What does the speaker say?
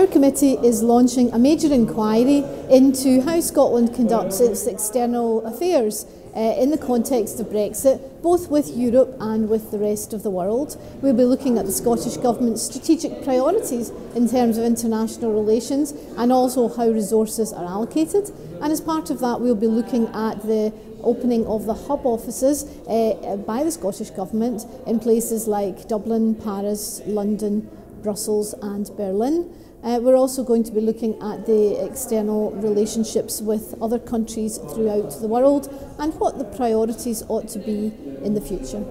Our committee is launching a major inquiry into how Scotland conducts its external affairs uh, in the context of Brexit, both with Europe and with the rest of the world. We'll be looking at the Scottish Government's strategic priorities in terms of international relations and also how resources are allocated. And as part of that, we'll be looking at the opening of the hub offices uh, by the Scottish Government in places like Dublin, Paris, London, Brussels and Berlin. Uh, we're also going to be looking at the external relationships with other countries throughout the world and what the priorities ought to be in the future.